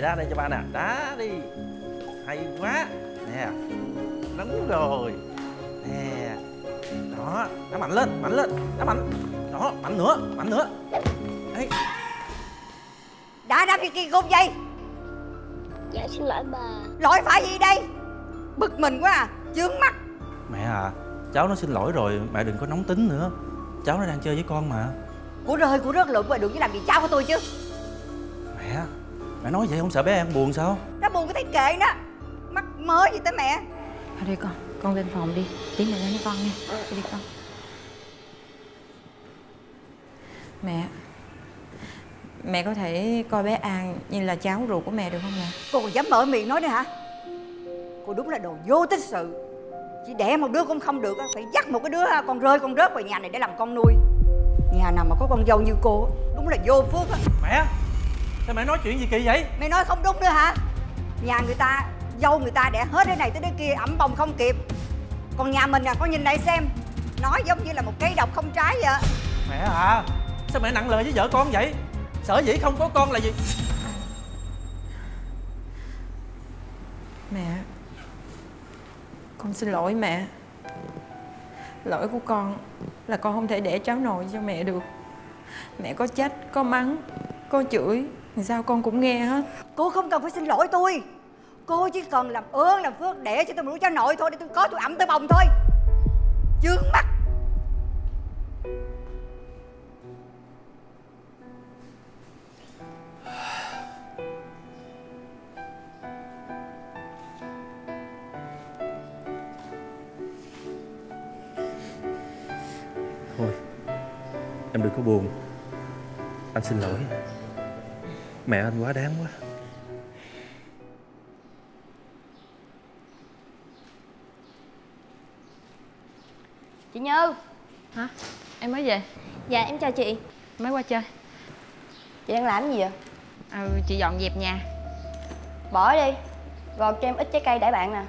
đây đá đây cho ba nè. Đá đi. Hay quá. Nè đúng rồi. Nè đó đá mạnh lên mạnh lên đá mạnh. Đó mạnh nữa mạnh nữa. Đấy. Đã đáp cái kia cục vậy Dạ xin lỗi bà. Lỗi phải gì đây? Bực mình quá à chướng mắt. Mẹ à cháu nó xin lỗi rồi mẹ đừng có nóng tính nữa. Cháu nó đang chơi với con mà. Của rơi của rớt lộn qua đường với làm gì cháu của tôi chứ. Mẹ mẹ nói vậy không sợ bé em buồn sao? Nó buồn cái thấy kệ nó. Mắc mớ gì tới mẹ. Thôi đi con, con lên phòng đi. Tí mẹ lên với con nha. Đi đi con. Mẹ Mẹ có thể coi bé An như là cháu ruột của mẹ được không mẹ? cô còn dám mở miệng nói nữa hả? Cô đúng là đồ vô tích sự. Chỉ đẻ một đứa cũng không được á, phải dắt một cái đứa con rơi con rớt vào nhà này để làm con nuôi. Nhà nào mà có con dâu như cô á, đúng là vô phước á. Mẹ sao mẹ nói chuyện gì kỳ vậy? Mày nói không đúng nữa hả? Nhà người ta dâu người ta đẻ hết thế này tới thế kia ẩm bồng không kịp. Còn nhà mình à con nhìn đây xem. Nói giống như là một cây độc không trái vậy. Mẹ à sao mẹ nặng lời với vợ con vậy? Sở dĩ không có con là gì? Mẹ Con xin lỗi mẹ. Lỗi của con là con không thể để cháu nội cho mẹ được. Mẹ có trách, có mắng, có chửi thì sao con cũng nghe hết. Cô không cần phải xin lỗi tôi. Cô chỉ cần làm ơn làm phước để cho tôi một đứa cháu nội thôi để tôi có tôi ẩm tôi bồng thôi. Chướng mắt. Thôi em đừng có buồn. Anh xin lỗi mẹ anh quá đáng quá. Chị Như Hả? Em mới về. Dạ em chào chị. Mới qua chơi. Chị đang làm gì vậy? Ừ, chị dọn dẹp nhà. Bỏ đi. Gọt cho em ít trái cây đãi bạn nè.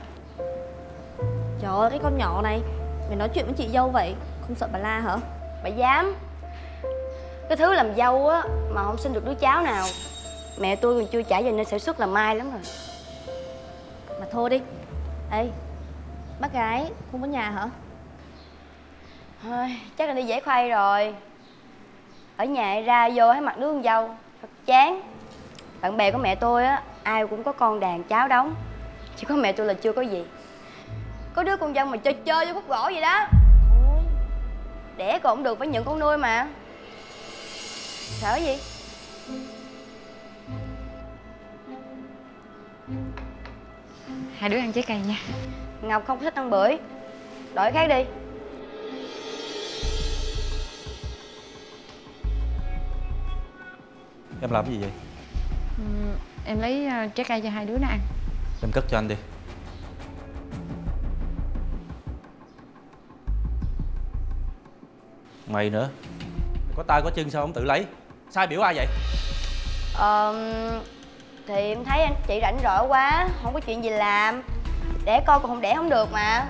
Trời ơi cái con nhỏ này. Mày nói chuyện với chị dâu vậy Không sợ bà la hả? Bà dám. Cái thứ làm dâu á Mà không sinh được đứa cháu nào Mẹ tôi còn chưa trả về nên sản xuất là mai lắm rồi. Mà thôi đi. Ê Bác gái không có nhà hả? Thôi, chắc là đi dễ khoai rồi. Ở nhà ra vô thấy mặt đứa con dâu Thật chán. Bạn bè của mẹ tôi á Ai cũng có con đàn cháu đóng. Chỉ có mẹ tôi là chưa có gì. Có đứa con dâu mà chơi chơi với khúc gỗ vậy đó. Đẻ còn không được phải nhận con nuôi mà. Sợ gì Hai đứa ăn trái cây nha. Ngọc không thích ăn bưởi. Đổi khác đi. Em làm cái gì vậy? Ừ, Em lấy ờ, trái cây cho hai đứa nó ăn. Em cất cho anh đi. Mày nữa. Mày có tay có chân sao không tự lấy? Sai biểu ai vậy? Ờ Thì em thấy anh chị rảnh rỗi quá Không có chuyện gì làm. Đẻ con còn không đẻ không được mà.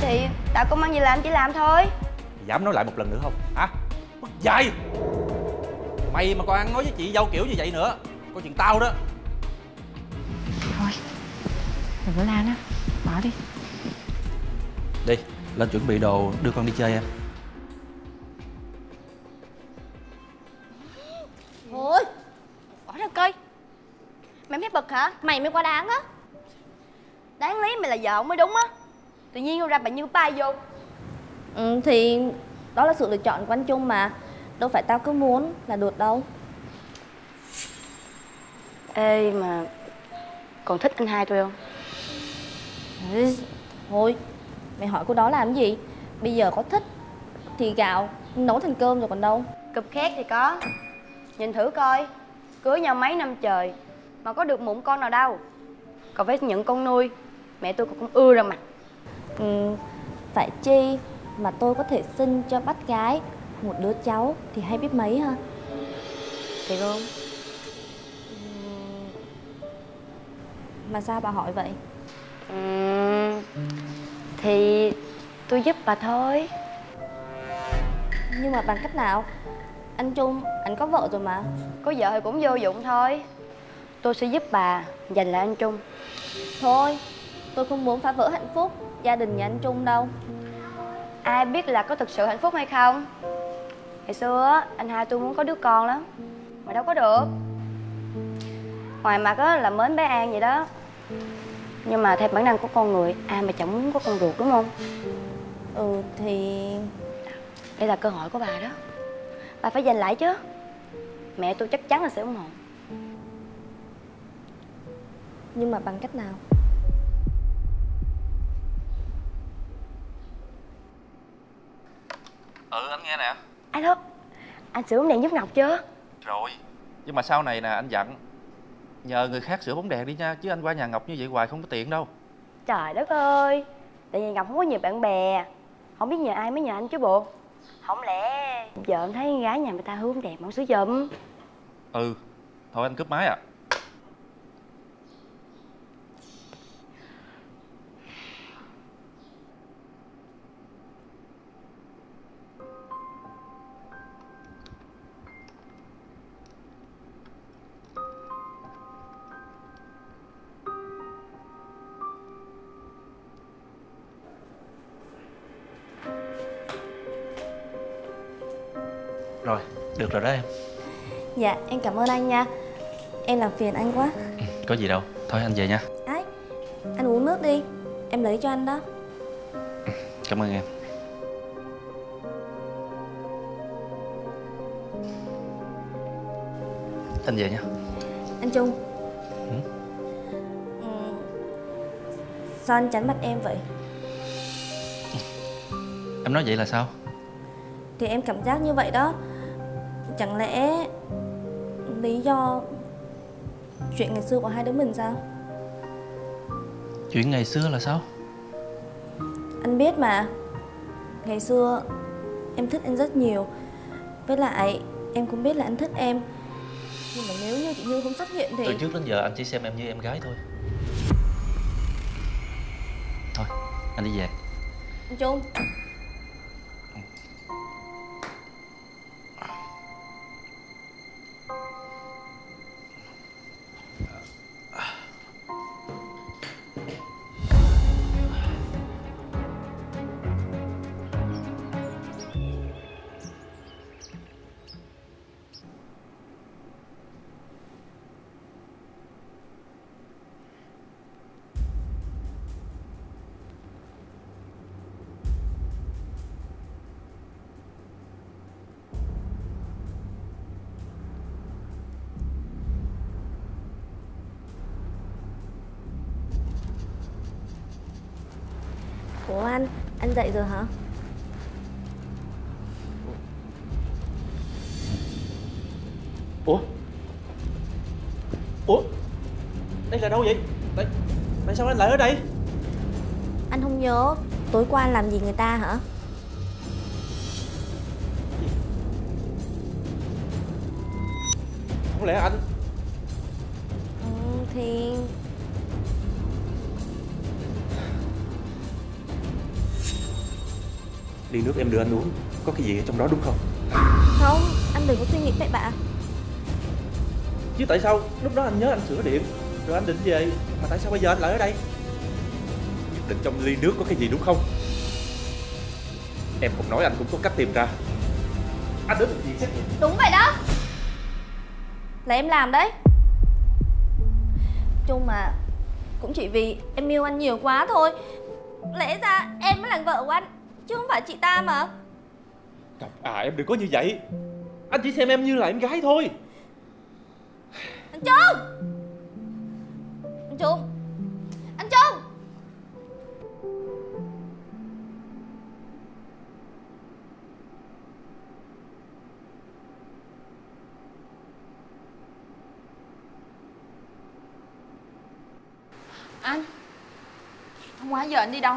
Thì tạo công ăn gì làm chỉ làm thôi. Dám nói lại một lần nữa không? Hả? Mất dạy. Mày mà còn ăn nói với chị dâu kiểu như vậy nữa có chuyện tao đó. Thôi Đừng có la nó Bỏ đi. Đi lên chuẩn bị đồ đưa con đi chơi em hả? Mày mới quá đáng á. Đáng lý mày là vợ ông mới đúng á. Tự nhiên đâu ra bà như ba vô. Ừ, thì đó là sự lựa chọn của anh Trung mà. Đâu phải tao cứ muốn là được đâu. Ê mà Còn thích anh hai tôi không? Ê, Thôi, mày hỏi cô đó làm gì? Bây giờ có thích thì gạo nấu thành cơm rồi còn đâu. Cụp khét thì có. Nhìn thử coi. Cưới nhau mấy năm trời Mà có được mụn con nào đâu. Còn phải nhận con nuôi. Mẹ tôi cũng ưa ra mặt ừ, Phải chi mà tôi có thể sinh cho bắt gái một đứa cháu thì hay biết mấy ha? Thiệt không? Mà sao bà hỏi vậy? Ừm, Thì tôi giúp bà thôi. Nhưng mà bằng cách nào? Anh Trung, anh có vợ rồi mà. Có vợ thì cũng vô dụng thôi tôi sẽ giúp bà giành lại anh Trung. Thôi, tôi không muốn phá vỡ hạnh phúc gia đình nhà anh Trung đâu. Ai biết là có thực sự hạnh phúc hay không? Ngày xưa anh hai tôi muốn có đứa con lắm Mà đâu có được. Ngoài mặt á là mến bé An vậy đó. Nhưng mà theo bản năng của con người Ai mà chẳng muốn có con ruột đúng không? Ừ thì Đây là cơ hội của bà đó. Bà phải giành lại chứ. Mẹ tôi chắc chắn là sẽ ủng hộ Nhưng mà bằng cách nào? Ừ anh nghe nè. Alo Anh sửa bóng đèn giúp Ngọc chưa? Rồi. Nhưng mà sau này nè anh dặn nhờ người khác sửa bóng đèn đi nha chứ anh qua nhà ngọc như vậy hoài không có tiện đâu. Trời đất ơi Tại vì Ngọc không có nhiều bạn bè Không biết nhờ ai mới nhờ anh chứ bộ. Không lẽ Giờ em thấy con gái nhà người ta hứa bóng đèn mà không sửa giùm? Ừ thôi anh cướp máy à được rồi đó em. Dạ, em cảm ơn anh nha. Em làm phiền anh quá. Có gì đâu. Thôi anh về nha. Ấy, anh uống nước đi. Em lấy cho anh đó. Cảm ơn em. Anh về nha. Anh Trung. Ừ. Sao anh tránh mặt em vậy? em nói vậy là sao? Thì em cảm giác như vậy đó Chẳng lẽ Lý do Chuyện ngày xưa của hai đứa mình sao? chuyện ngày xưa là sao? Anh biết mà. Ngày xưa Em thích anh rất nhiều. Với lại Em cũng biết là anh thích em. Nhưng mà nếu như chị Như không xuất hiện thì từ trước đến giờ anh chỉ xem em như em gái thôi. Thôi anh đi về. Anh Trung Ủa anh, anh dậy rồi hả? ủa ủa đây là đâu vậy tại tại sao anh lại ở đây Anh không nhớ tối qua anh làm gì người ta hả? không lẽ anh Ừ, thì ly nước em đưa anh uống. Có cái gì ở trong đó đúng không? Không, anh đừng có suy nghĩ vậy bạn. Chứ tại sao lúc đó anh nhớ anh sửa điện rồi anh định về? Mà tại sao bây giờ anh lại ở đây? Nhất định trong ly nước có cái gì đúng không? Em không nói anh cũng có cách tìm ra. Anh đến bệnh viện xét nghiệm Đúng vậy đó. Là em làm đấy. Chung mà Cũng chỉ vì em yêu anh nhiều quá thôi. Lẽ ra em mới là vợ của anh Chứ không phải chị ta mà. Ngọc à em đừng có như vậy. Anh chỉ xem em như là em gái thôi. Anh Trung! Anh Trung! Anh Trung! Anh Hôm qua giờ anh đi đâu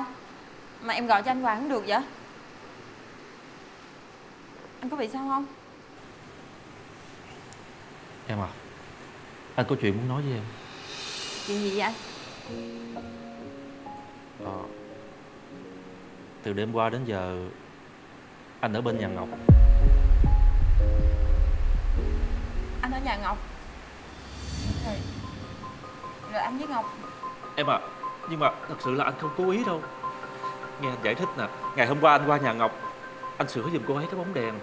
Mà em gọi cho anh hoài không được vậy? Anh có bị sao không? Em à Anh có chuyện muốn nói với em. Chuyện gì vậy anh? Ờ, Từ đêm qua đến giờ Anh ở bên nhà Ngọc. Anh ở nhà Ngọc? Rồi Rồi anh với Ngọc? Em à Nhưng mà thật sự là anh không cố ý đâu Nghe anh giải thích nè. Ngày hôm qua anh qua nhà Ngọc. Anh sửa giùm cô ấy cái bóng đèn.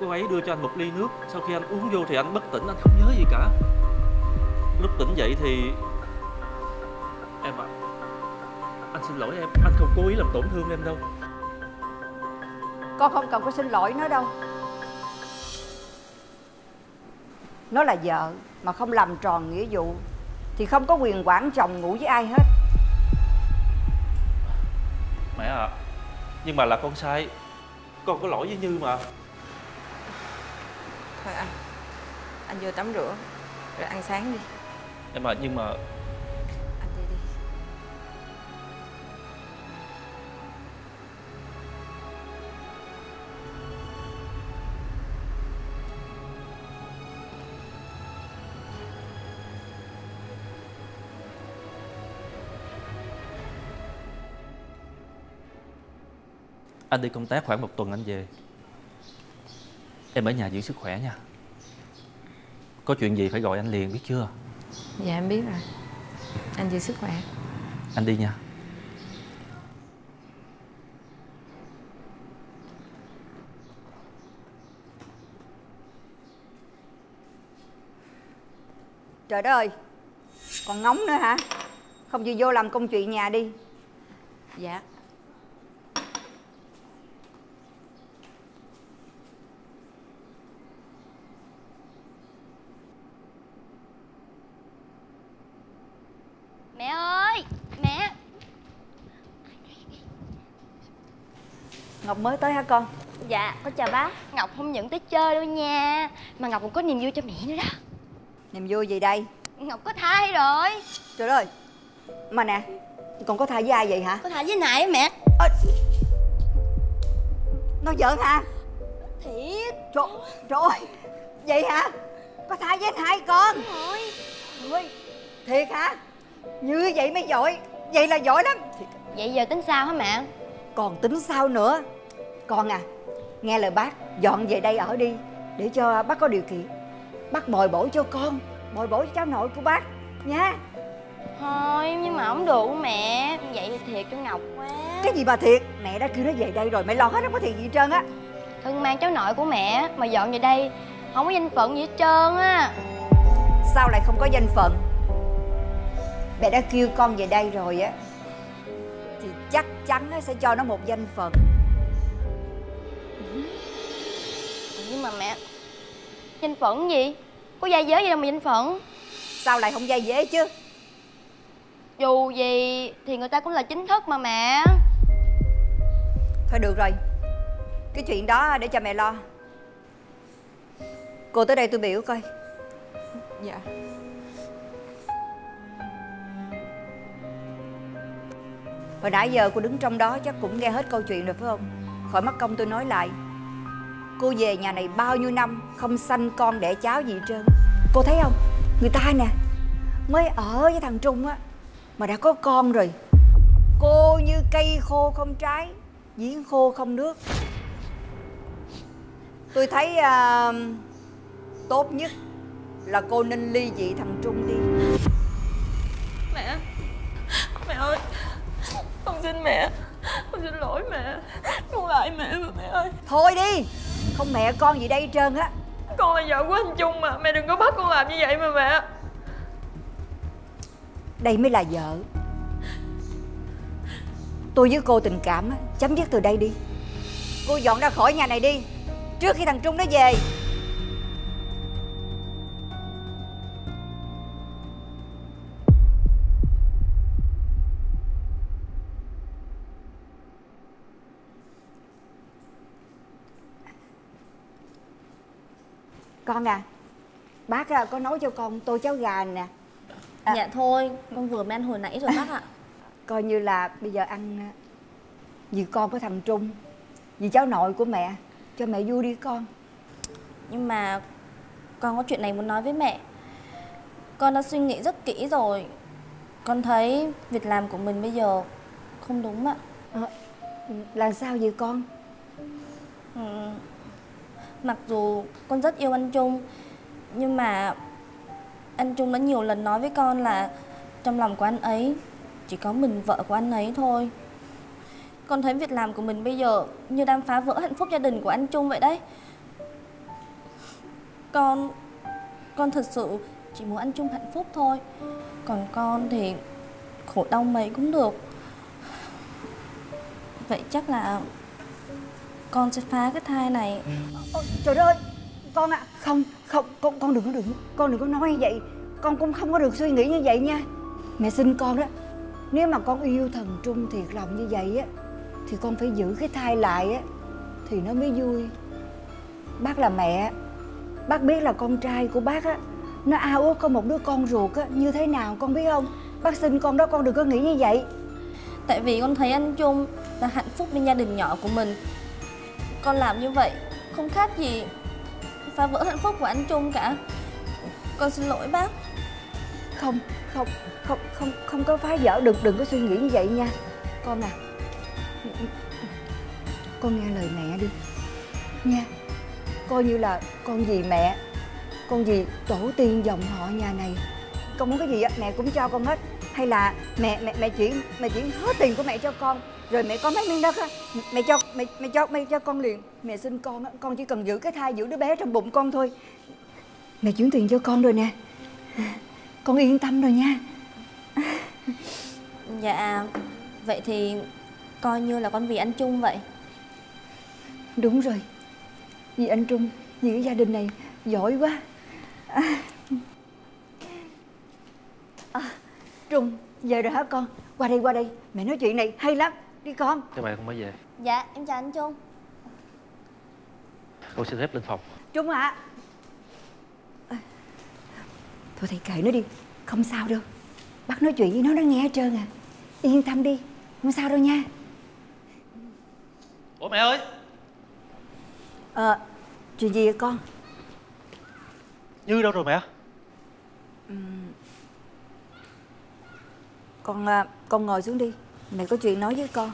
Cô ấy đưa cho anh một ly nước. Sau khi anh uống vô thì anh bất tỉnh, Anh không nhớ gì cả. Lúc tỉnh dậy thì Em à Anh xin lỗi em. Anh không cố ý làm tổn thương em đâu. Con không cần phải xin lỗi nó đâu. Nó là vợ Mà không làm tròn nghĩa vụ Thì không có quyền quản chồng ngủ với ai hết Mẹ à nhưng mà là con sai. Con có lỗi với Như mà. Thôi anh Anh vô tắm rửa Rồi ăn sáng đi. Em à nhưng mà Anh đi công tác khoảng một tuần anh về. Em ở nhà giữ sức khỏe nha. Có chuyện gì phải gọi anh liền biết chưa? Dạ em biết rồi. Anh giữ sức khỏe. Anh đi nha. Trời đất ơi Còn ngóng nữa hả? Không chịu vô làm công chuyện nhà đi. Dạ Mẹ ơi Mẹ Ngọc mới tới hả con? Dạ con chào bác. Ngọc không những tới chơi đâu nha Mà Ngọc còn có niềm vui cho mẹ nữa đó. Niềm vui gì đây? Ngọc có thai rồi. Trời ơi Mà nè Còn có thai với ai vậy hả? Có thai với nại á mẹ. Ơ, Nói giỡn hả? Thiệt. Trời, trời ơi Vậy hả? Có thai với hai con. Thôi Ôi, Thiệt hả? Như vậy mới giỏi Vậy là giỏi lắm. Thiệt. Vậy giờ tính sao hả mẹ? Còn tính sao nữa Con à Nghe lời bác Dọn về đây ở đi Để cho bác có điều kiện. Bác bồi bổ cho con Bồi bổ cho cháu nội của bác Nha Thôi nhưng mà không được mẹ Vậy thì thiệt cho Ngọc quá. Cái gì mà thiệt? Mẹ đã kêu nó về đây rồi Mẹ lo hết không có thiệt gì hết trơn á. Thân mang cháu nội của mẹ Mà dọn về đây Không có danh phận gì hết trơn á. Sao lại không có danh phận? Mẹ đã kêu con về đây rồi á Thì chắc chắn sẽ cho nó một danh phận Nhưng mà mẹ Danh phận gì? Có gia giới gì đâu mà danh phận Sao lại không dây dễ chứ? Dù gì thì người ta cũng là chính thức mà mẹ. Thôi được rồi. Cái chuyện đó để cho mẹ lo. Cô tới đây tôi biểu coi. Dạ. Hồi nãy giờ cô đứng trong đó chắc cũng nghe hết câu chuyện rồi phải không Khỏi mất công tôi nói lại. Cô về nhà này bao nhiêu năm Không sanh con đẻ cháu gì trơn. Cô thấy không? Người ta nè Mới ở với thằng Trung á Mà đã có con rồi. Cô như cây khô không trái Giếng khô không nước. Tôi thấy uh, Tốt nhất Là cô nên ly dị thằng Trung đi. Mẹ Mẹ ơi Con xin mẹ. Con xin lỗi mẹ. Con lại mẹ mà mẹ ơi. Thôi đi. Không mẹ con gì đây hết trơn á. Con là vợ của anh Trung mà. Mẹ đừng có bắt con làm như vậy mà mẹ. Đây mới là vợ. Tôi với cô tình cảm á, chấm dứt từ đây đi. Cô dọn ra khỏi nhà này đi. Trước khi thằng Trung nó về Con à Bác à, có nấu cho con tô cháo gà nè. À. Dạ thôi Con vừa mới ăn hồi nãy rồi bác ạ. Coi như là bây giờ ăn à, vì con của thằng Trung vì cháu nội của mẹ cho mẹ vui đi con. Nhưng mà Con có chuyện này muốn nói với mẹ. Con đã suy nghĩ rất kỹ rồi. Con thấy việc làm của mình bây giờ Không đúng ạ. Là sao vậy con? Ừ. Mặc dù con rất yêu anh Trung, Nhưng mà Anh Trung đã nhiều lần nói với con là trong lòng của anh ấy chỉ có mình vợ của anh ấy thôi. Con thấy việc làm của mình bây giờ như đang phá vỡ hạnh phúc gia đình của anh Trung vậy đấy. Con Con thật sự chỉ muốn anh Trung hạnh phúc thôi. Còn con thì khổ đau mấy cũng được. Vậy chắc là con sẽ phá cái thai này. Ôi, trời đất ơi. Con ạ không không con con đừng có đừng con đừng có nói như vậy. Con cũng không có được suy nghĩ như vậy nha. Mẹ xin con đó nếu mà con yêu thần trung thiệt lòng như vậy á thì con phải giữ cái thai lại á thì nó mới vui. Bác là mẹ bác biết là con trai của bác á nó ao ước có một đứa con ruột á như thế nào con biết không? Bác xin con đó con đừng có nghĩ như vậy. Tại vì con thấy anh Trung là hạnh phúc bên gia đình nhỏ của mình con làm như vậy. Không khác gì phá vỡ hạnh phúc của anh Trung cả. Con xin lỗi bác. Không không không không không có phá vỡ đừng đừng có suy nghĩ như vậy nha. Con à con nghe lời mẹ đi. Nha, coi như là con vì mẹ, con vì tổ tiên dòng họ nhà này. Con muốn cái gì á, mẹ cũng cho con hết hay là mẹ mẹ mẹ chuyển mẹ chuyển hết tiền của mẹ cho con rồi mẹ có mấy miếng đất á mẹ cho mẹ mẹ cho mẹ cho con liền. Mẹ xin con á con chỉ cần giữ cái thai giữ đứa bé trong bụng con thôi. Mẹ chuyển tiền cho con rồi nè. Con yên tâm rồi nha. Dạ Vậy thì coi như là con vì anh Trung vậy. Đúng rồi. Vì anh trung vì cái gia đình này giỏi quá. à. Trung về rồi hả con? Qua đây qua đây. Mẹ nói chuyện này hay lắm. Đi con. Các bạn không mới về. Dạ em chào anh Trung. Con xin phép lên phòng. Trung ạ. À. thôi thầy kệ nó đi. Không sao đâu. Bác nói chuyện với nó nó nghe hết trơn à. Yên tâm đi. Không sao đâu nha. Ủa mẹ ơi. Ờ chuyện gì vậy con? Như đâu rồi mẹ? À, con ngồi xuống đi. Mẹ có chuyện nói với con.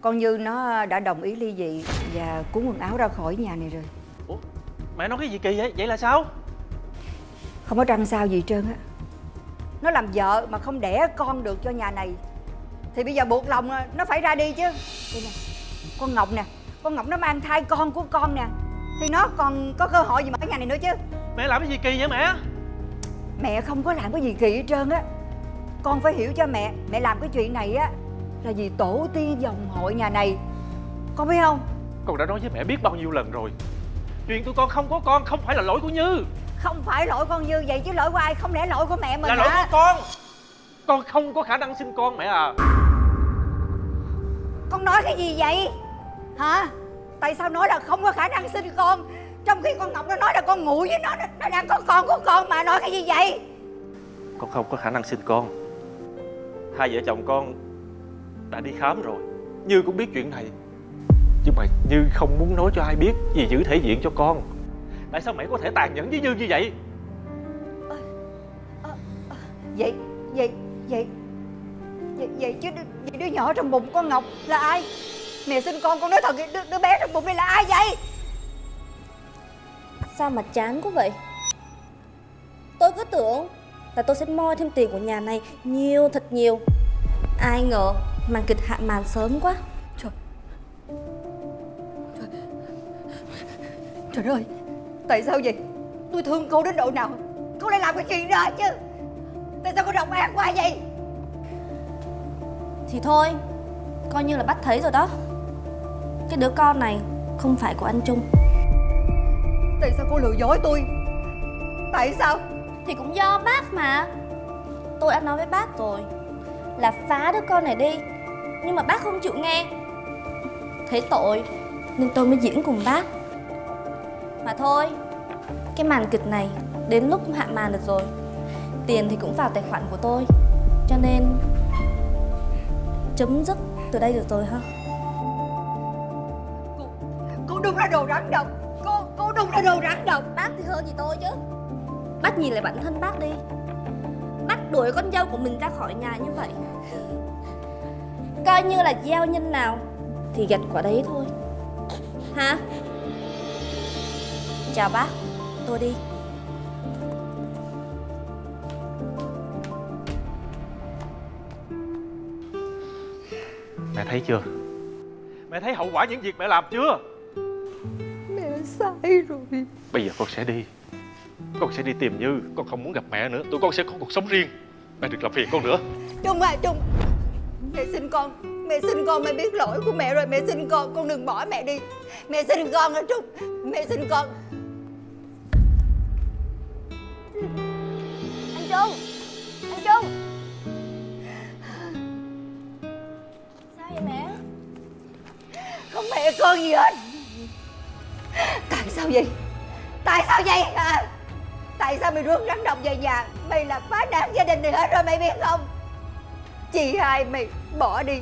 Con như nó đã đồng ý ly dị và cuốn quần áo ra khỏi nhà này rồi. Ủa? Mẹ nói cái gì kỳ vậy? Vậy là sao? Không có trăng sao gì hết trơn á. Nó làm vợ mà không đẻ con được cho nhà này. Thì bây giờ buộc lòng à, nó phải ra đi chứ. Đây nè con ngọc nè. Con ngọc nó mang thai con của con nè. Thì nó còn có cơ hội gì mà ở nhà này nữa chứ? Mẹ làm cái gì kỳ vậy mẹ? Mẹ không có làm cái gì kỳ hết trơn á con phải hiểu cho mẹ mẹ làm cái chuyện này á là vì tổ tiên dòng hội nhà này. Con biết không? Con đã nói với mẹ biết bao nhiêu lần rồi. Chuyện tụi con không có con không phải là lỗi của Như. Không phải lỗi con như vậy chứ lỗi của ai? Không lẽ lỗi của mẹ mình Là lỗi hả? của con. Con không có khả năng sinh con mẹ à. Con nói cái gì vậy? Hả? Tại sao nói là không có khả năng sinh con? Trong khi con ngọc nó nói là con ngủ với nó nó- nó đang có con của con mà nói cái gì vậy? Con không có khả năng sinh con Hai vợ chồng con đã đi khám rồi. Như cũng biết chuyện này. Nhưng mà Như không muốn nói cho ai biết Vì giữ thể diện cho con. Tại sao mẹ có thể tàn nhẫn với Như như vậy? Vậy vậy vậy vậy, vậy chứ đứa, đứa nhỏ trong bụng con ngọc là ai? Mẹ sinh con con nói thật đứa, đứa bé trong bụng này là ai vậy? Sao mà chán quá vậy? Tôi cứ tưởng là tôi sẽ moi thêm tiền của nhà này nhiều thật nhiều. Ai ngờ màn kịch hạ màn sớm quá. Trời. Trời. Ơi tại sao vậy? Tôi thương cô đến độ nào? Cô lại làm cái chuyện đó chứ? Tại sao cô độc ác quá vậy? Thì thôi Coi như là bắt thấy rồi đó. Cái đứa con này không phải của anh Trung. Tại sao cô lừa dối tôi? Tại sao Thì cũng do bác mà. Tôi đã nói với bác rồi Là phá đứa con này đi Nhưng mà bác không chịu nghe. Thấy tội Nên tôi mới diễn cùng bác. Mà thôi Cái màn kịch này Đến lúc hạ màn được rồi. Tiền thì cũng vào tài khoản của tôi Cho nên Chấm dứt từ đây được rồi ha. Cô, cô đúng là đồ rắn độc. Cô cô đúng là đồ rắn độc. Bác thì hơn gì tôi chứ Bác nhìn lại bản thân bác đi. Bác đuổi con dâu của mình ra khỏi nhà như vậy. Coi như là gieo nhân nào Thì gặt quả đấy thôi. Hả? Chào bác Tôi đi. Mẹ thấy chưa? Mẹ thấy hậu quả những việc mẹ làm chưa? Mẹ sai rồi. Bây giờ con sẽ đi. Con sẽ đi tìm Như, Con không muốn gặp mẹ nữa. Tụi con sẽ có cuộc sống riêng. Mẹ đừng làm phiền con nữa. Trung à Trung. Mẹ xin con, Mẹ xin con mẹ biết lỗi của mẹ rồi. Mẹ xin con Con đừng bỏ mẹ đi. Mẹ xin con hả Trung. Mẹ xin con. Anh Trung Anh Trung. Sao vậy mẹ? Không mẹ con gì hết. Tại sao vậy? Tại sao vậy? À Tại sao mày rước rắn độc về nhà Mày là phá đám gia đình này hết rồi, mày biết không Chị hai mày bỏ đi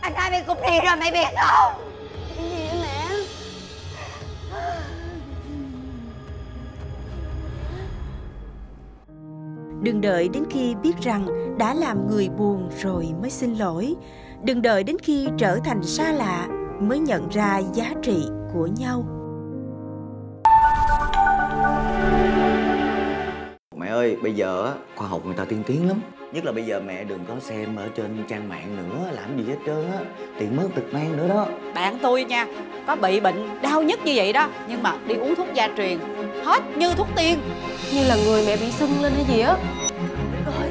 Anh hai mày cũng đi rồi, mày biết không gì vậy mẹ Đừng đợi đến khi biết rằng đã làm người buồn rồi mới xin lỗi. Đừng đợi đến khi trở thành xa lạ mới nhận ra giá trị của nhau. Ơi, bây giờ á, khoa học người ta tiên tiến lắm. Nhất là bây giờ mẹ đừng có xem ở trên trang mạng nữa Làm gì hết trơn á. Tiền mất tật mang nữa đó. Bạn tôi nha có bị bệnh đau nhức như vậy đó nhưng mà đi uống thuốc gia truyền hết như thuốc tiên. Như là người mẹ bị sưng lên hay gì á. Ơi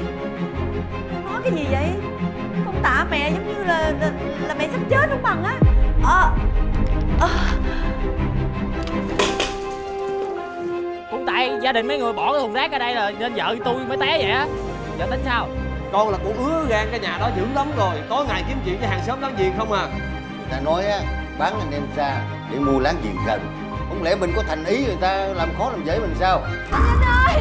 Nói cái gì vậy? Con tạ mẹ giống như là là, là mẹ sắp chết không bằng á. Ờ cũng tại gia đình mấy người bỏ cái thùng rác ở đây là nên vợ tôi mới té vậy á. Giờ tính sao? Con là con ứa gan cái nhà đó dữ lắm rồi tối ngày kiếm chuyện với hàng xóm láng giềng không à? Người ta nói á bán anh em xa để mua láng giềng gần. Không lẽ mình có thành ý người ta làm khó làm dễ mình sao? Anh ơi